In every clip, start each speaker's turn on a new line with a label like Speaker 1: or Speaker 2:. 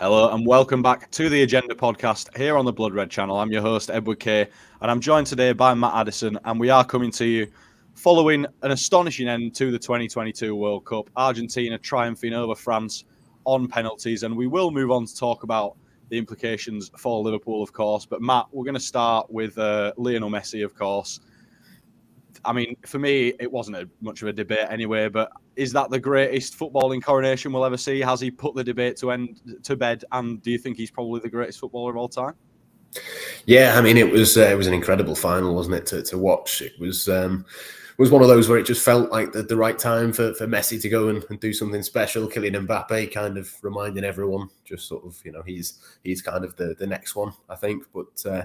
Speaker 1: Hello and welcome back to the Agenda podcast here on the Blood Red channel. I'm your host, Edward Kay, and I'm joined today by Matt Addison, and we are coming to you following an astonishing end to the 2022 World Cup. Argentina triumphing over France on penalties, and we will move on to talk about the implications for Liverpool, of course. But Matt, we're going to start with uh, Lionel Messi, of course. I mean, for me, it wasn't a, much of a debate anyway. But is that the greatest footballing coronation we'll ever see? Has he put the debate to end to bed? And do you think he's probably the greatest footballer of all time?
Speaker 2: Yeah, I mean, it was uh, it was an incredible final, wasn't it? To, to watch, it was um, was one of those where it just felt like the, the right time for, for Messi to go and, and do something special. Kylian Mbappe kind of reminding everyone, just sort of, you know, he's he's kind of the the next one, I think. But uh,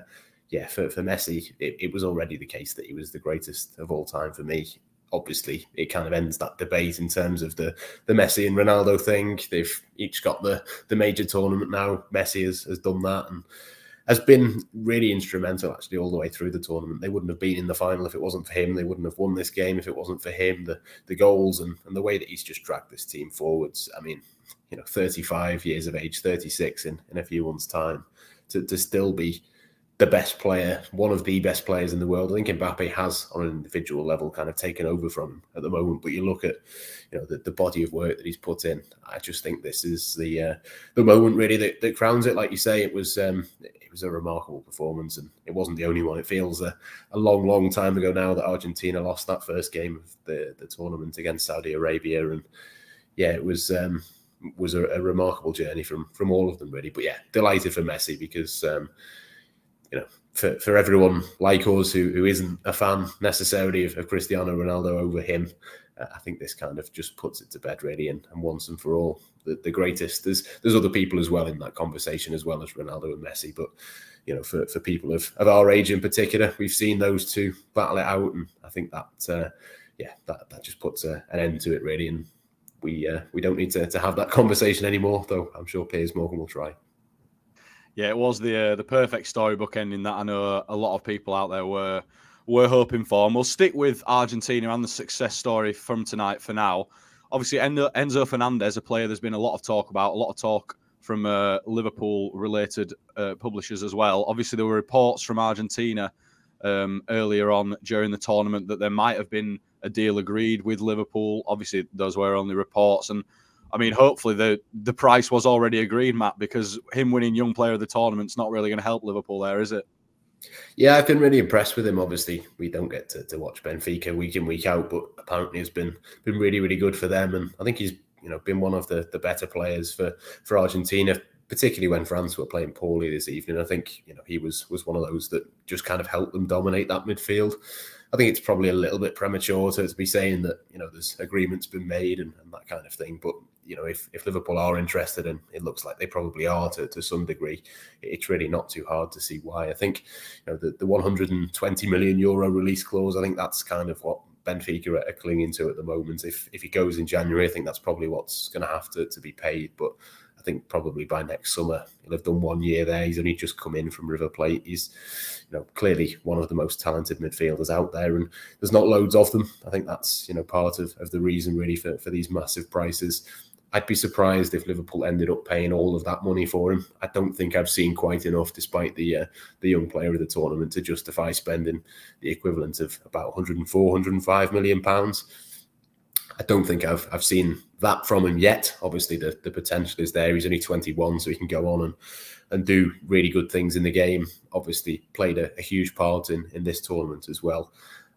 Speaker 2: yeah, for, for Messi, it, it was already the case that he was the greatest of all time for me. Obviously, it kind of ends that debate in terms of the the Messi and Ronaldo thing. They've each got the the major tournament now. Messi has, has done that and has been really instrumental actually all the way through the tournament. They wouldn't have been in the final if it wasn't for him. They wouldn't have won this game if it wasn't for him. The the goals and, and the way that he's just dragged this team forwards. I mean, you know, 35 years of age, 36 in, in a few months' time, to, to still be the best player, one of the best players in the world. I think Mbappe has, on an individual level, kind of taken over from him at the moment. But you look at, you know, the, the body of work that he's put in. I just think this is the uh, the moment really that, that crowns it. Like you say, it was um, it was a remarkable performance, and it wasn't the only one. It feels a, a long, long time ago now that Argentina lost that first game of the the tournament against Saudi Arabia, and yeah, it was. Um, was a, a remarkable journey from from all of them really, but yeah, delighted for Messi because um, you know, for, for everyone like us who, who isn't a fan necessarily of, of Cristiano Ronaldo over him, uh, I think this kind of just puts it to bed really and, and once and for all the, the greatest. There's there's other people as well in that conversation as well as Ronaldo and Messi, but you know for, for people of, of our age in particular, we've seen those two battle it out, and I think that uh, yeah that that just puts a, an end to it really, and we uh, we don't need to, to have that conversation anymore. Though I'm sure Piers Morgan will try.
Speaker 1: Yeah, it was the uh, the perfect storybook ending that I know a lot of people out there were were hoping for. And we'll stick with Argentina and the success story from tonight for now. Obviously, Enzo Fernandez, a player there's been a lot of talk about, a lot of talk from uh, Liverpool related uh, publishers as well. Obviously, there were reports from Argentina um, earlier on during the tournament that there might have been a deal agreed with Liverpool. Obviously, those were only reports. And I mean, hopefully the the price was already agreed, Matt, because him winning Young Player of the tournament's not really going to help Liverpool there, is it?
Speaker 2: Yeah, I've been really impressed with him. Obviously, we don't get to, to watch Benfica week in week out, but apparently has been been really really good for them, and I think he's you know been one of the the better players for for Argentina, particularly when France were playing poorly this evening. I think you know he was was one of those that just kind of helped them dominate that midfield. I think it's probably a little bit premature to, to be saying that you know there's agreements been made and, and that kind of thing, but you know, if, if Liverpool are interested, and it looks like they probably are to, to some degree, it's really not too hard to see why. I think, you know, the, the 120 million euro release clause, I think that's kind of what Benfica are clinging to at the moment. If if he goes in January, I think that's probably what's going to have to, to be paid. But I think probably by next summer, he'll have done one year there. He's only just come in from River Plate. He's, you know, clearly one of the most talented midfielders out there, and there's not loads of them. I think that's you know part of, of the reason really for, for these massive prices. I'd be surprised if Liverpool ended up paying all of that money for him. I don't think I've seen quite enough, despite the uh, the young player of the tournament, to justify spending the equivalent of about 104, 105 million pounds. I don't think I've I've seen that from him yet. Obviously, the, the potential is there. He's only 21, so he can go on and and do really good things in the game. Obviously, played a, a huge part in in this tournament as well.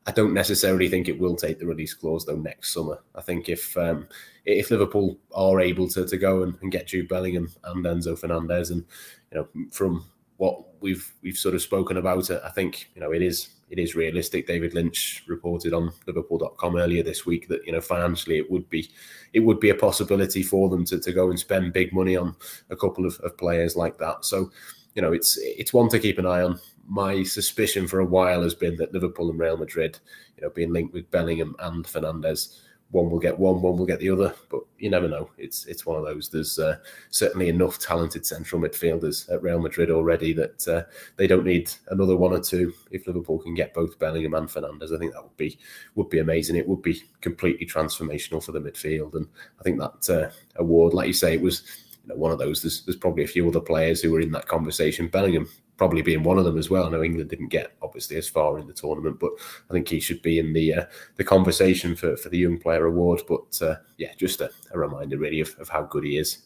Speaker 2: I don't necessarily think it will take the release clause though next summer. I think if um, if Liverpool are able to, to go and, and get Jude Bellingham and Enzo Fernandez, and you know from what we've we've sort of spoken about I think you know it is it is realistic. David Lynch reported on Liverpool.com earlier this week that you know financially it would be it would be a possibility for them to, to go and spend big money on a couple of, of players like that. So you know it's it's one to keep an eye on my suspicion for a while has been that Liverpool and Real Madrid, you know, being linked with Bellingham and Fernandez, one will get one, one will get the other. But you never know. It's it's one of those. There's uh, certainly enough talented central midfielders at Real Madrid already that uh, they don't need another one or two. If Liverpool can get both Bellingham and Fernandez, I think that would be would be amazing. It would be completely transformational for the midfield, and I think that uh, award, like you say, it was you know, one of those. There's, there's probably a few other players who were in that conversation. Bellingham probably being one of them as well. I know England didn't get obviously as far in the tournament, but I think he should be in the uh, the conversation for, for the Young Player Award. But uh, yeah, just a, a, reminder really of, of how good he is.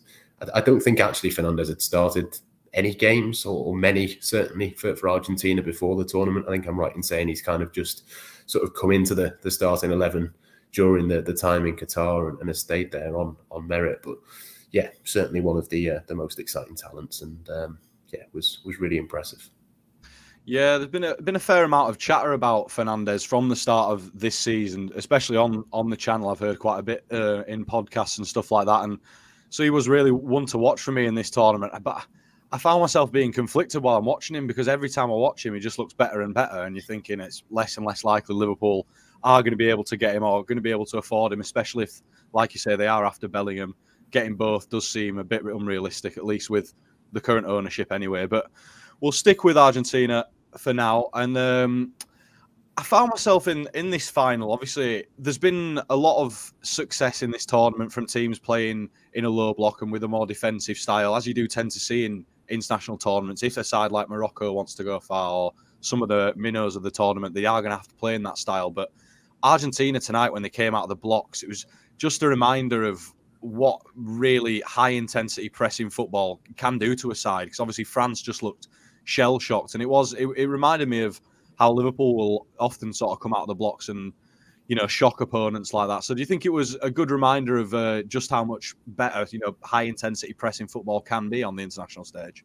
Speaker 2: I, I, don't think actually Fernandez had started any games or, or, many certainly for, for Argentina before the tournament. I think I'm right in saying he's kind of just sort of come into the, the starting eleven during the, the time in Qatar and, and has stayed there on on merit. But yeah, certainly one of the uh, the most exciting talents and. Um, yeah, was was really impressive.
Speaker 1: Yeah, there's been a been a fair amount of chatter about Fernandez from the start of this season, especially on on the channel. I've heard quite a bit uh, in podcasts and stuff like that, and so he was really one to watch for me in this tournament. But I found myself being conflicted while I'm watching him because every time I watch him, he just looks better and better, and you're thinking it's less and less likely Liverpool are going to be able to get him or going to be able to afford him, especially if, like you say, they are after Bellingham. Getting both does seem a bit unrealistic, at least with the current ownership anyway. But we'll stick with Argentina for now. And um, I found myself in in this final. Obviously, there's been a lot of success in this tournament from teams playing in a low block and with a more defensive style, as you do tend to see in international tournaments. If a side like Morocco wants to go far, or some of the minnows of the tournament, they are going to have to play in that style. But Argentina tonight, when they came out of the blocks, it was just a reminder of what really high intensity pressing football can do to a side. Because obviously France just looked shell shocked, and it was it, it, reminded me of how Liverpool will often sort of come out of the blocks and you know shock opponents like that. So do you think it was a good reminder of uh, just how much better you know high intensity pressing football can be on the international stage?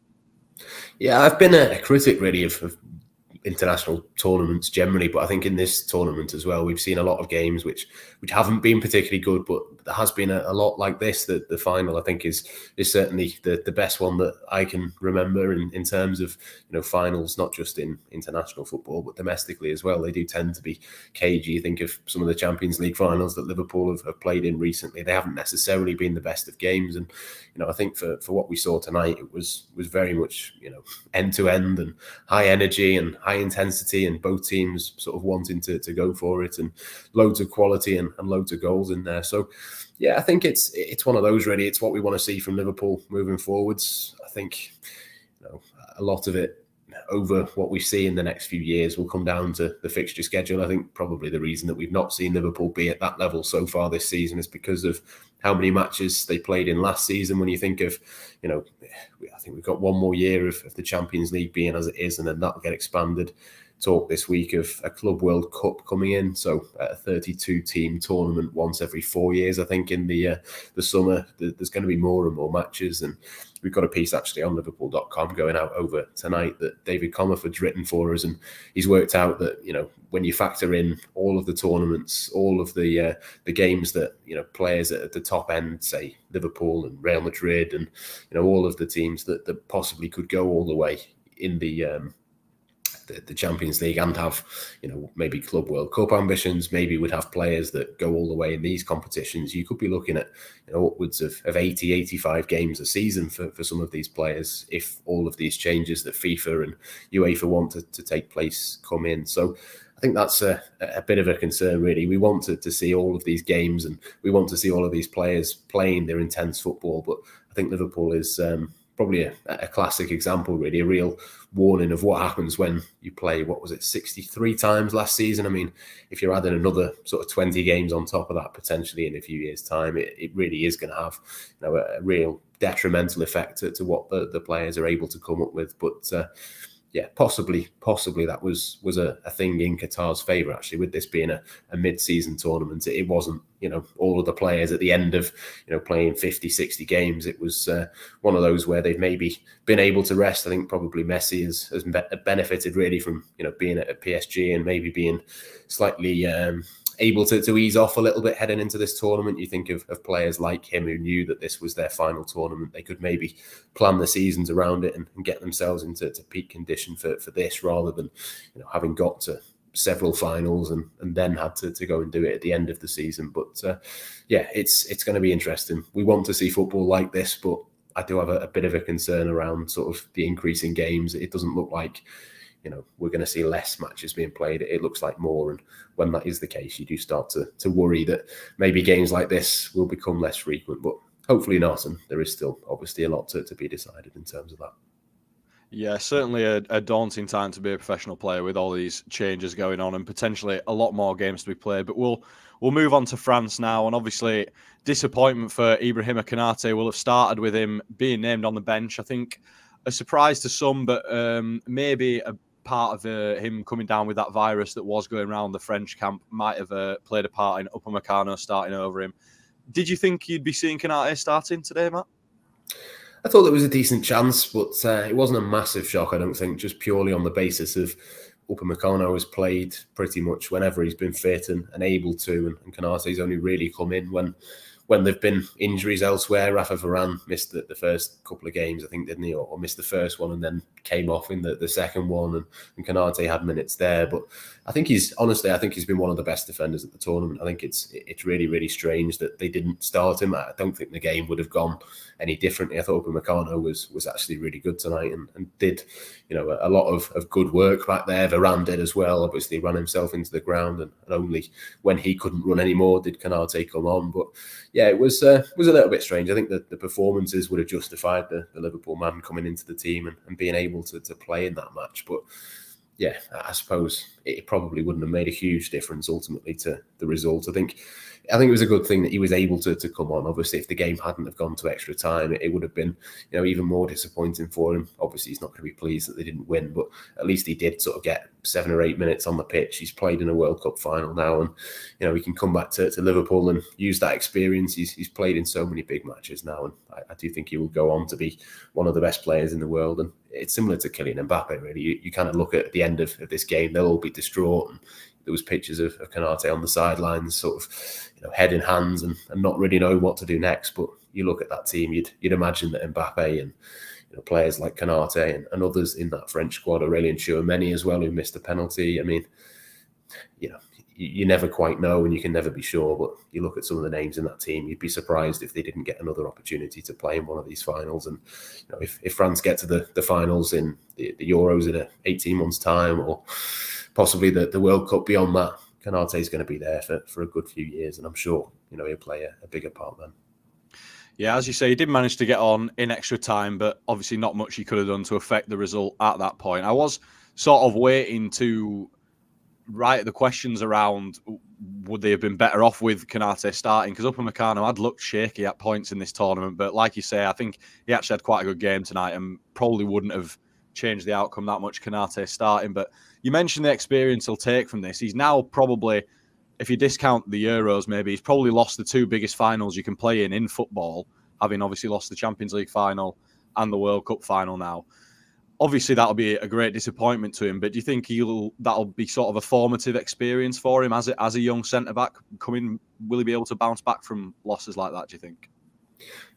Speaker 2: Yeah, I've been a, critic really of, of international tournaments generally, but I think in this tournament as well, we've seen a lot of games which which haven't been particularly good, but there has been a, a lot like this. That the final, I think, is is certainly the, the best one that I can remember in, in terms of you know finals, not just in international football, but domestically as well. They do tend to be cagey. Think of some of the Champions League finals that Liverpool have, have played in recently. They haven't necessarily been the best of games, and you know I think for, for what we saw tonight, it was was very much you know end to end and high energy and high intensity, and both teams sort of wanting to, to go for it, and loads of quality and, and loads of goals in there. So, yeah, I think it's it's one of those really. It's what we want to see from Liverpool moving forwards. I think you know a lot of it over what we see in the next few years will come down to the fixture schedule. I think probably the reason that we've not seen Liverpool be at that level so far this season is because of how many matches they played in last season. When you think of, you know, I think we've got one more year of, of the Champions League being as it is, and then that'll get expanded talk this week of a Club World Cup coming in, so a 32 team tournament once every four years. I think in the uh, the summer there's going to be more and more matches, and we've got a piece actually on Liverpool.com going out over tonight that David Comerford's written for us, and he's worked out that you know when you factor in all of the tournaments, all of the uh, the games that you know players at the top end, say Liverpool and Real Madrid, and you know all of the teams that that possibly could go all the way in the um, the, the, Champions League and have, you know, maybe Club World Cup ambitions. Maybe we'd have players that go all the way in these competitions. You could be looking at you know, upwards of, of 80, 85 games a season for, for some of these players if all of these changes that FIFA and UEFA want to, to take place come in. So I think that's a, a bit of a concern, really. We want to, see all of these games and we want to see all of these players playing their intense football. But I think Liverpool games probably a, a, classic example, really, a real warning of what happens when you play, what was it, 63 times last season? I mean, if you're adding another sort of 20 games on top of that potentially in a few years' time, it, it really is going to have you know, a, a real detrimental effect to, to, what the, the players are able to come up with. But uh, yeah, possibly, possibly that was was a, a thing in Qatar's favour. Actually, with this being a, a mid-season tournament, it, wasn't you know all of the players at the end of you know playing 50, 60 games. It was uh, one of those where they've maybe been able to rest. I think probably Messi has, has benefited really from you know being at PSG and maybe being slightly. Um, able to, to ease off a little bit heading into this tournament. You think of, of players like him who knew that this was their final tournament. They could maybe plan the seasons around it and, and get themselves into peak condition for, for this rather than you know having got to several finals and, and then had to, to go and do it at the end of the season. But uh, yeah, it's it's going to be interesting. We want to see football like this, but I do have a, a bit of a concern around sort of the increase in games. It doesn't look like you know we're going to see less matches being played. It looks like more, and when that is the case, you do start to to worry that maybe games like this will become less frequent. But hopefully not. And there is still obviously a lot to, to be decided in terms of that.
Speaker 1: Yeah, certainly a, a, daunting time to be a professional player with all these changes going on and potentially a lot more games to be played. But we'll we'll move on to France now, and obviously disappointment for Ibrahima Konate will have started with him being named on the bench. I think a surprise to some, but um, maybe a part of uh, him coming down with that virus that was going around the French camp might have uh, played a part in Upamecano starting over him. Did you think you'd be seeing Konate starting today, Matt?
Speaker 2: I thought there was a decent chance, but uh, it wasn't a massive shock, I don't think, just purely on the basis of Upamecano has played pretty much whenever he's been fit and, and able to, and, and Konate's only really come in when when there've been injuries elsewhere. Rafa Varane missed the, the first couple of games, I think, didn't he? Or, or, missed the first one and then came off in the, the second one. And, and Konate had minutes there. But I think he's, honestly, I think he's been one of the best defenders at the tournament. I think it's it's really, really strange that they didn't start him. I don't think the game would have gone any differently. I thought Upamecano was was actually really good tonight and, and did, you know, a, a, lot of, of good work back there. Varane did as well. Obviously, ran himself into the ground and, and only when he couldn't run anymore did Konate come on. But yeah, it was uh, was a little bit strange. I think that the performances would have justified the, the Liverpool man coming into the team and, and being able to, to play in that match. But yeah, I suppose it probably wouldn't have made a huge difference ultimately to the result. I think I think it was a good thing that he was able to, to come on. Obviously, if the game hadn't have gone to extra time, it, it would have been you know even more disappointing for him. Obviously, he's not going to be pleased that they didn't win, but at least he did sort of get seven or eight minutes on the pitch. He's played in a World Cup final now, and you know he can come back to, to Liverpool and use that experience. He's, he's played in so many big matches now, and I, I, do think he will go on to be one of the best players in the world. And it's similar to Kylian Mbappe, really. You, you kind of look at the end of, of this game; they'll all be distraught. And, there was pictures of, of Konate on the sidelines, sort of, you know, head in hands and, and not really knowing what to do next. But you look at that team, you'd you'd imagine that Mbappe and you know, players like Konate and, and others in that French squad, Aurelien Tchouameni as well, who missed a penalty. I mean, you know, you, never quite know and you can never be sure. But you look at some of the names in that team, you'd be surprised if they didn't get another opportunity to play in one of these finals. And you know, if, if France get to the, the finals in the, the Euros in a 18 months' time or possibly the, the World Cup beyond that, Konate is going to be there for, for a good few years, and I'm sure you know he'll play a, a bigger part then.
Speaker 1: Yeah, as you say, he did manage to get on in extra time, but obviously not much he could have done to affect the result at that point. I was sort of waiting to write the questions around would they have been better off with Konate starting because Upamecano had looked shaky at points in this tournament, but like you say, I think he actually had quite a good game tonight and probably wouldn't have changed the outcome that much. Konate starting, but you mentioned the experience he'll take from this. He's now probably, if you discount the Euros, maybe he's probably lost the two biggest finals you can play in in football, having obviously lost the Champions League final and the World Cup final now. Obviously, that'll be a great disappointment to him. But do you think he'll that'll be sort of a formative experience for him as a, as a young centre back coming? Will he be able to bounce back from losses like that? Do you think?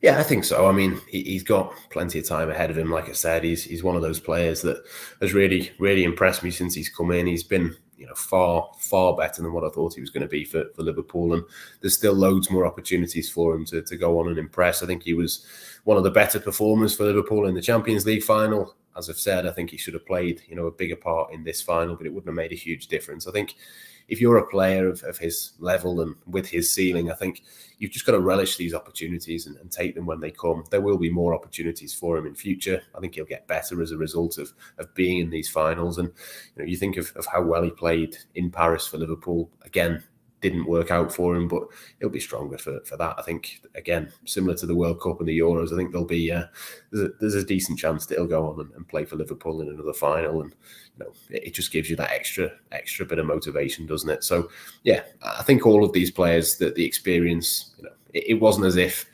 Speaker 2: Yeah, I think so. I mean, he, has got plenty of time ahead of him. Like I said, he's he's one of those players that has really really impressed me since he's come in. He's been you know far far better than what I thought he was going to be for, for Liverpool, and there's still loads more opportunities for him to to go on and impress. I think he was one of the better performers for Liverpool in the Champions League final. As I've said, I think he should have played you know a bigger part in this final, but it wouldn't have made a huge difference. I think if you're a player of, of his level and with his ceiling, I think you've just got to relish these opportunities and, and, take them when they come. There will be more opportunities for him in future. I think he'll get better as a result of of being in these finals. And you know, you think of, of how well he played in Paris for Liverpool. Again, didn't work out for him, but he'll be stronger for, for that. I think again, similar to the World Cup and the Euros, I think there'll be uh, there's, a, there's a decent chance that he'll go on and, and, play for Liverpool in another final, and you know it, it, just gives you that extra extra bit of motivation, doesn't it? So yeah, I think all of these players that the experience, you know, it, it wasn't as if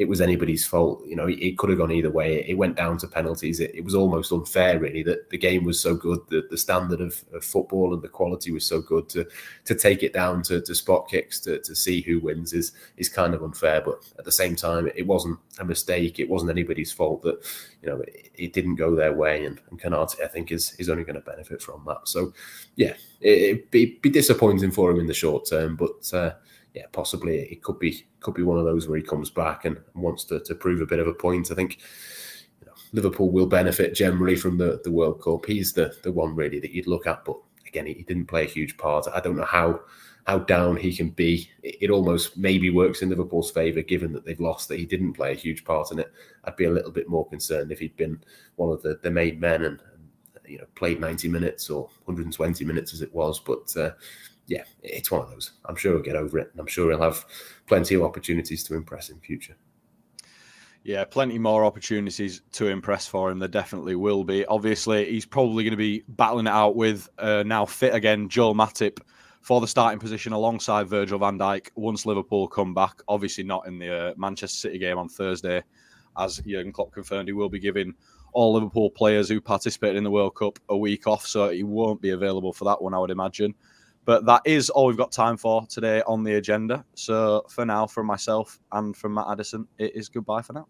Speaker 2: it was anybody's fault. You know, it, could have gone either way. It, went down to penalties. It, it, was almost unfair, really, that the game was so good, that the standard of, of, football and the quality was so good to to take it down to, to spot kicks to, to see who wins is is kind of unfair. But at the same time, it wasn't a mistake. It wasn't anybody's fault that you know it, didn't go their way. And, and Konate, I think, is is only going to benefit from that. So yeah, it, would be, be disappointing for him in the short term, but. Uh, yeah, possibly it could be could be one of those where he comes back and wants to, to prove a bit of a point. I think you know, Liverpool will benefit generally from the, the World Cup. He's the the one really that you'd look at, but again, he, he didn't play a huge part. I don't know how how down he can be. It, it almost maybe works in Liverpool's favour, given that they've lost, that he didn't play a huge part in it. I'd be a little bit more concerned if he'd been one of the, the main men and, you know played 90 minutes or 120 minutes as it was. But uh, yeah, it's one of those. I'm sure he'll get over it, and I'm sure he'll have plenty of opportunities to impress in future.
Speaker 1: Yeah, plenty more opportunities to impress for him. There definitely will be. Obviously, he's probably going to be battling it out with uh, now fit again Joel Matip for the starting position alongside Virgil van Dijk once Liverpool come back. Obviously, not in the uh, Manchester City game on Thursday, as Jurgen Klopp confirmed he will be giving all Liverpool players who participated in the World Cup a week off, so he won't be available for that one, I would imagine. But that is all we've got time for today on the agenda. So for now, from myself and from Matt Addison, it is goodbye for now.